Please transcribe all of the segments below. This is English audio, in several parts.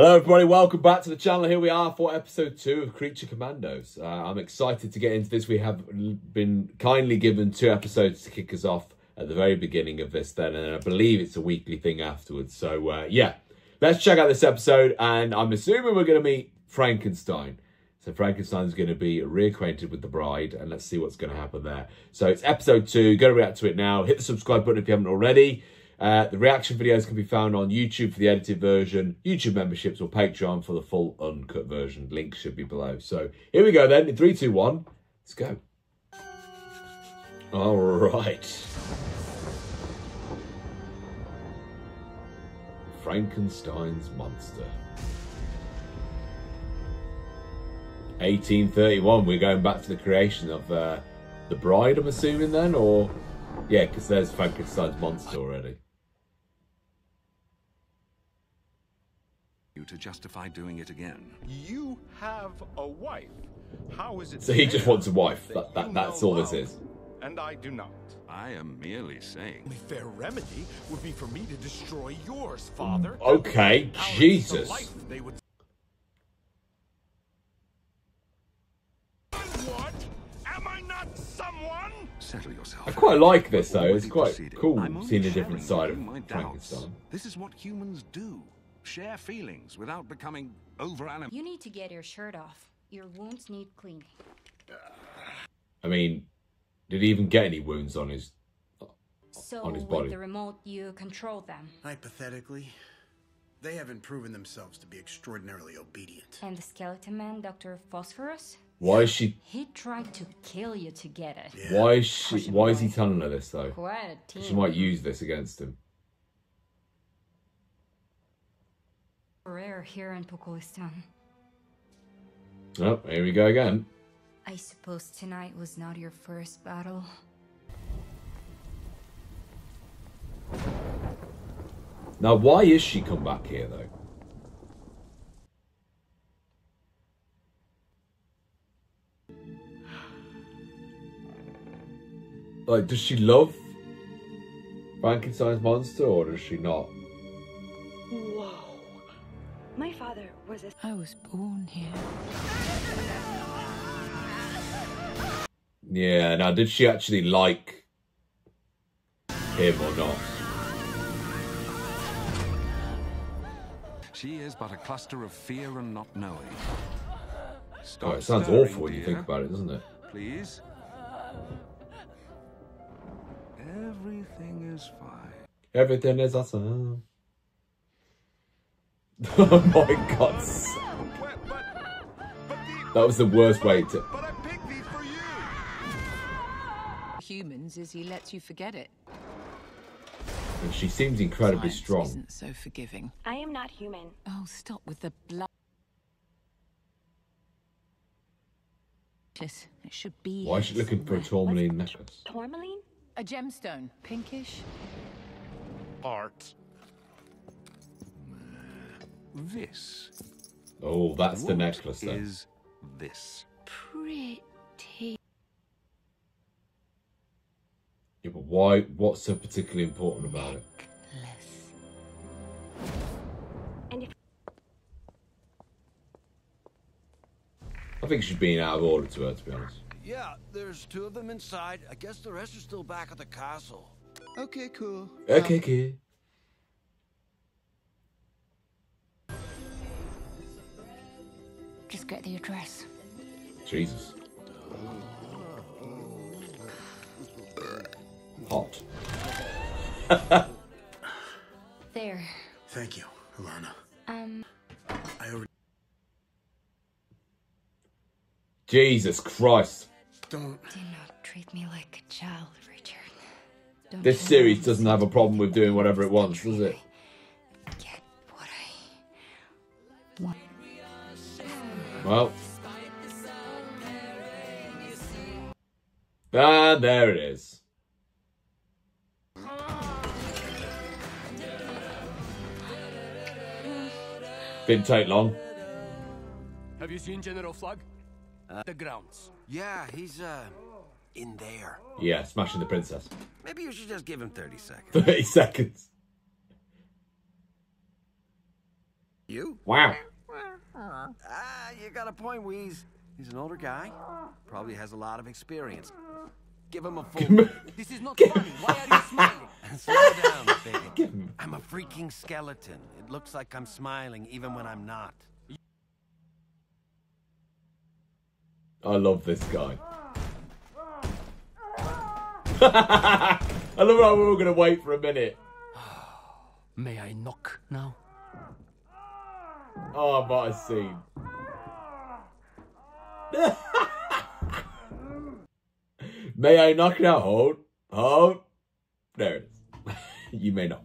Hello, everybody. Welcome back to the channel. Here we are for episode two of Creature Commandos. Uh, I'm excited to get into this. We have been kindly given two episodes to kick us off at the very beginning of this, then, and I believe it's a weekly thing afterwards. So, uh, yeah, let's check out this episode. And I'm assuming we're going to meet Frankenstein. So Frankenstein's going to be reacquainted with the bride, and let's see what's going to happen there. So it's episode two. Go to react to it now. Hit the subscribe button if you haven't already. Uh, the reaction videos can be found on YouTube for the edited version, YouTube memberships, or Patreon for the full uncut version. Link should be below. So here we go then. In three, two, one, let's go. All right. Frankenstein's monster. 1831. We're going back to the creation of uh, the bride, I'm assuming then, or yeah, because there's Frankenstein's monster already. You to justify doing it again. You have a wife. How is it? So he just wants a wife. That, that that's all this is. And I do not. I am merely saying. The fair remedy would be for me to destroy yours, father. Mm, okay, Jesus. What? Am I not someone? Settle yourself. I quite like this though. It's quite cool seeing a different side of Frankenstein. This is what humans do. Share feelings without becoming over animated. You need to get your shirt off. Your wounds need cleaning. I mean, did he even get any wounds on his so on his body? So with the remote, you control them. Hypothetically, they haven't proven themselves to be extraordinarily obedient. And the skeleton man, Dr. Phosphorus? Why is she? He tried to kill you to get it. Yeah. Why is she? Why is he telling her this though? Quite a team. She might use this against him. Rare here in Pokolistan. Oh, here we go again. I suppose tonight was not your first battle. Now, why is she come back here, though? Like, does she love Frankenstein's monster, or does she not? Father was was born here. Yeah, now, did she actually like him or not? She is but a cluster of fear and not knowing. Stop oh, it sounds stirring, awful when you think about it, doesn't it? Please. Everything is fine. Everything is awesome. oh my god. That was the worst way to. Humans is he lets you forget it. And she seems incredibly Science strong. Isn't so forgiving. I am not human. Oh, stop with the blood. It should be. Why is she looking for a tourmaline necklace? Tourmaline? A gemstone, pinkish. Art. This. Oh, that's what the necklace then. Is this pretty? Yeah, but why? What's so particularly important about it? And I think she's being out of order to her, to be honest. Yeah, there's two of them inside. I guess the rest are still back at the castle. Okay, cool. Okay, um, kid. Just get the address. Jesus. Hot. there. Thank you, Ilana. Um. I already. Jesus Christ. Don't. Do not treat me like a child, Richard. Don't This series doesn't have a problem with doing whatever it wants, does it? Get what I want. Well. Ah, there it is. Didn't take long. Have you seen General Flag? Uh, the grounds. Yeah, he's, uh, in there. Yeah, smashing the princess. Maybe you should just give him 30 seconds. 30 seconds. You? Wow. Ah, you got a point, Wheeze. He's an older guy. Probably has a lot of experience. Give him a full. This is not funny. Why are you smiling? Slow down, baby. I'm a freaking skeleton. It looks like I'm smiling even when I'm not. I love this guy. I love how we're all gonna wait for a minute. May I knock now? Oh, what a scene. May I knock now? Hold. Hold. There it is. you may knock.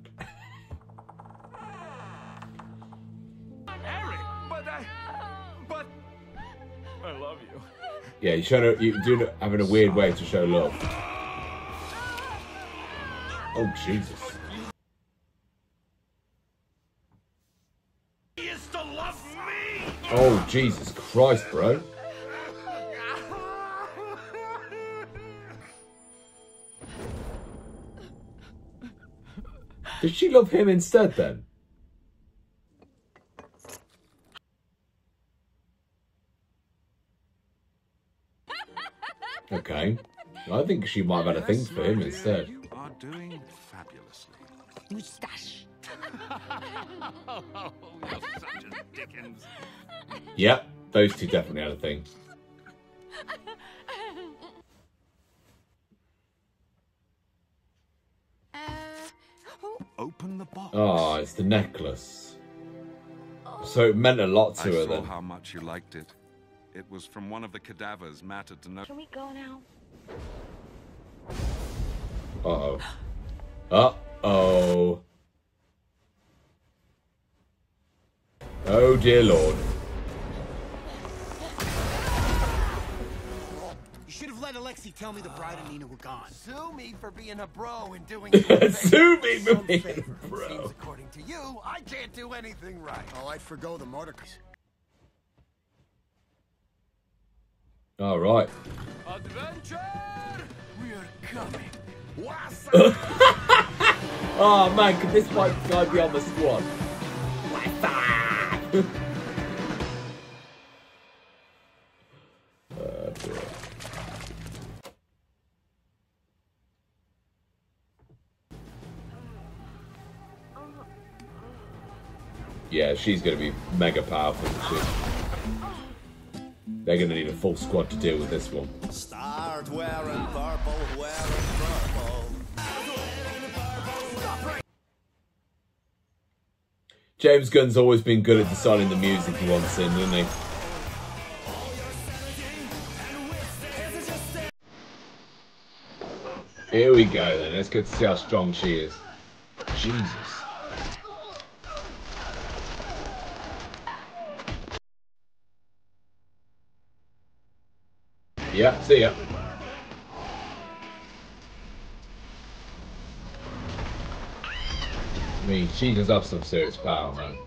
Eric, but I. But. I love you. Yeah, you're showing you doing having a weird way to show love. Oh Jesus! He is to love me! Oh Jesus Christ, bro! Did she love him instead then? Okay. I think she might have had a thing for him instead. You are doing fabulously. Moustache. Oh, you're such a Dickens. Yep, those two definitely had a thing. Open the box. Oh, it's the necklace. So it meant a lot I to her saw then. how much you liked it. It was from one of the cadavers mattered to know. Can we go now? Uh oh. Uh oh. Oh dear lord. Should have tell me the bride and Nina were gone. Sue me for being a bro and doing Sue me for Some being a favor. bro. Seems according to you, I can't do anything right. Oh, I'd forgo the Mordecai. All right. Adventure! We're coming. Oh man, could this white guy be on the squad? Yeah, she's going to be mega powerful. she? They're going to need a full squad to deal with this one. Start wearing purple, wearing purple. James Gunn's always been good at deciding the music he wants in, hasn't he? Here we go then. Let's get to see how strong she is. Jesus. Yeah, see ya. I mean, she does have some serious power, man.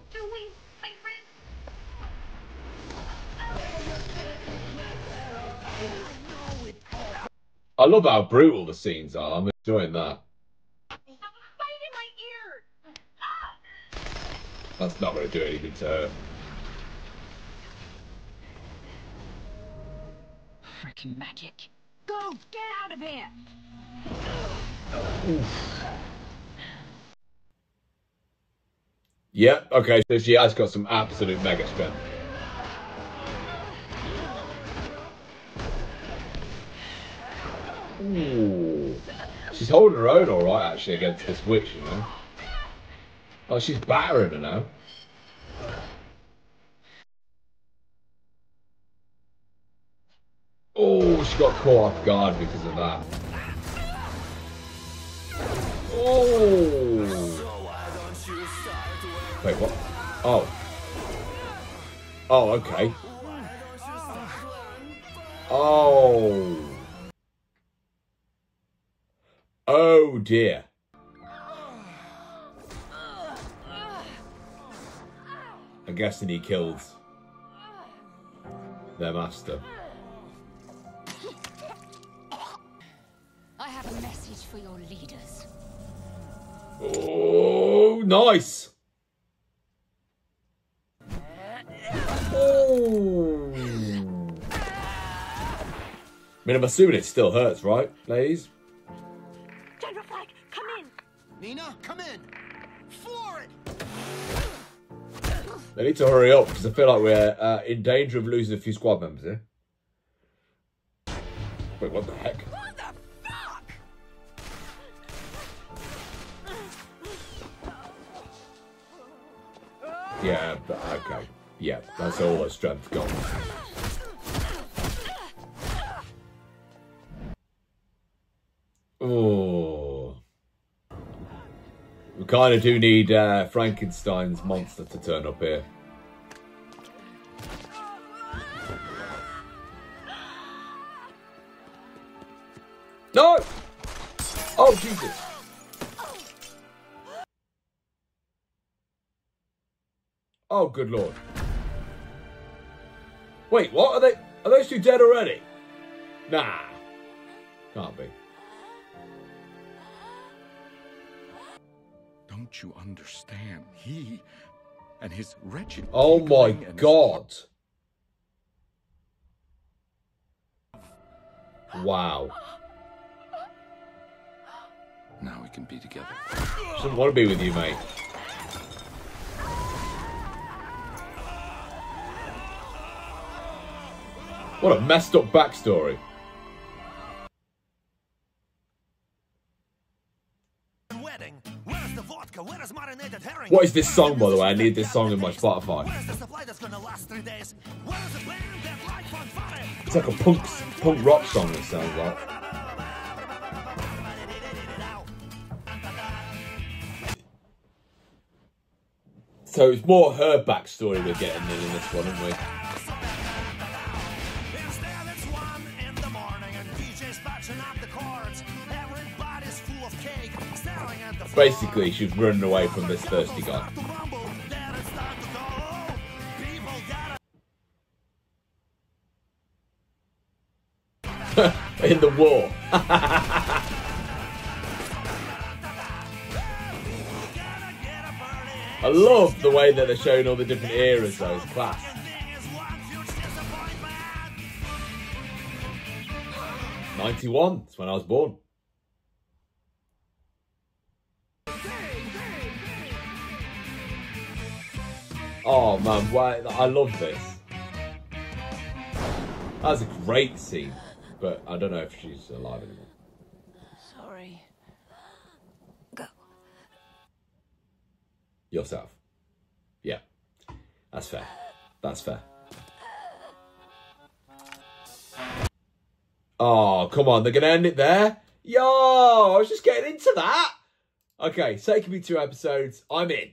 I love how brutal the scenes are. I'm enjoying that. That's not going to do anything to her. Freaking magic. Go! Get out of here! Yeah, okay, so she has got some absolute mega strength. Ooh. She's holding her own alright, actually, against this witch, you know. Oh, she's battering her now. Oh, she got caught off guard because of that. Oh. Wait, what? Oh. Oh, okay. Oh. Oh dear. I'm guessing he killed their master. Oh, nice. Oh. I mean, I'm assuming it still hurts, right, ladies? General Flag, come in. Nina, come in. Floor it. They need to hurry up because I feel like we're uh, in danger of losing a few squad members here. Wait, what the heck? Yeah, okay. Yeah, that's all her strength gone. Oh. We kind of do need uh, Frankenstein's monster to turn up here. No! Oh, Jesus. Oh, good lord. Wait, what? Are they are those two dead already? Nah. Can't be. Don't you understand? He and his wretched. Oh my his- god. Wow. Now we can be together. Doesn't want to be with you, mate. What a messed up backstory. Wedding. Where's the vodka? Where is marinated herring? What is this song, by the way? I need this song in my Spotify. Where's the supply that's gonna last three days? Where's the band that like fanfare? It's like a punk punk rock song. It sounds like. So it's more her backstory we're getting than in this one, aren't we? Basically, she's running away from this thirsty guy. In the war. I love the way that they're showing all the different eras, though. It's class. Ninety-one. That's when I was born. Oh man, why? I love this. That was a great scene, but I don't know if she's alive anymore. Sorry. Go. Yourself. Yeah. That's fair. That's fair. Oh, come on. They're going to end it there? Yo, I was just getting into that. Okay, so it can be two episodes. I'm in.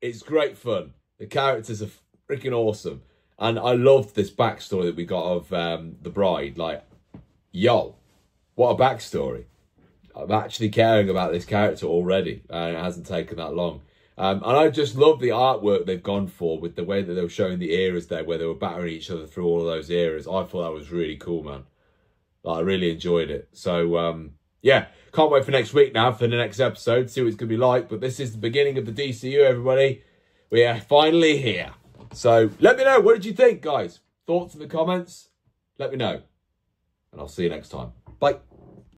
It's great fun. The characters are freaking awesome. And I loved this backstory that we got of um, the bride. Like, yo, what a backstory. I'm actually caring about this character already, and it hasn't taken that long. Um, and I just love the artwork they've gone for with the way that they were showing the eras there, where they were battering each other through all of those eras. I thought that was really cool, man. Like, I really enjoyed it. So, um, yeah, can't wait for next week now for the next episode, see what it's going to be like. But this is the beginning of the DCU, everybody. We are finally here. So let me know. What did you think, guys? Thoughts in the comments? Let me know. And I'll see you next time. Bye.